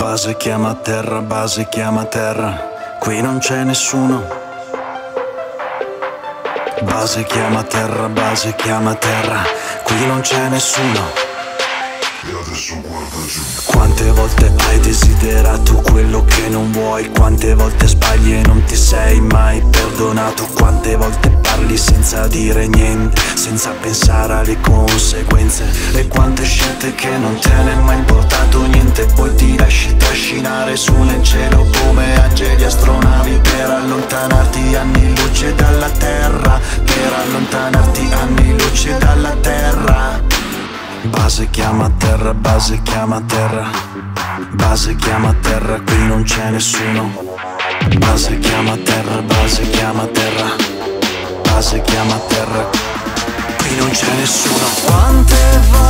Base chiama terra, base chiama terra, qui non c'è nessuno. Base chiama terra, base chiama terra, qui non c'è nessuno. E adesso guarda giù. Quante volte hai desiderato quello che non vuoi? Quante volte sbagli e non ti sei mai perdonato? Quante volte parli senza dire niente Senza pensare alle conseguenze? E quante scelte che non te ne è mai importato niente? Poi ti lasci trascinare su nel cielo come angeli astronavi Per allontanarti anni luce dalla terra Per allontanarti anni luce dalla terra Base chiama terra, base chiama terra. Base chiama terra, qui non c'è nessuno. Base chiama terra, base chiama terra. Base chiama terra, qui non c'è nessuno. Quante volte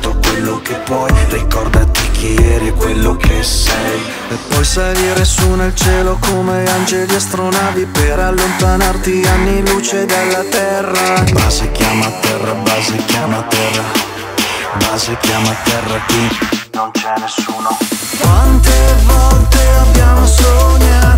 tutto quello che puoi. Ricordati chi eri e quello che sei. E poi salire su nel cielo come angeli astronavi Per allontanarti anni luce dalla terra. Base chiama terra, base chiama terra. Base chiama terra qui. Non c'è nessuno. Quante volte abbiamo sognato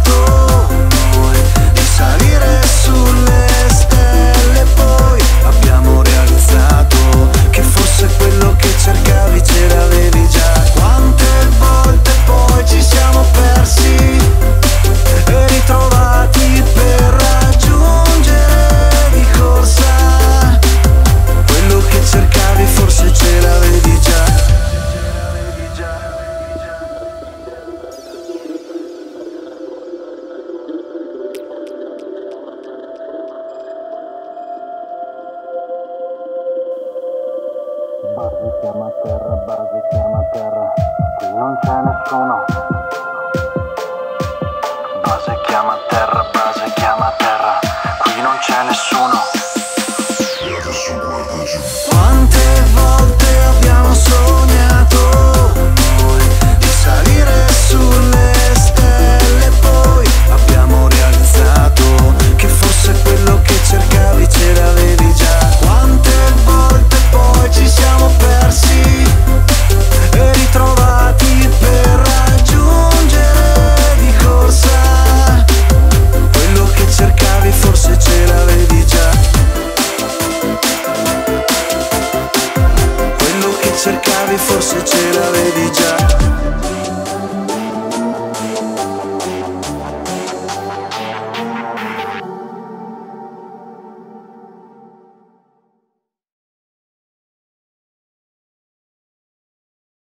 Base chiama terra, base chiama terra, qui non c'è nessuno. forse ce l'avevi già.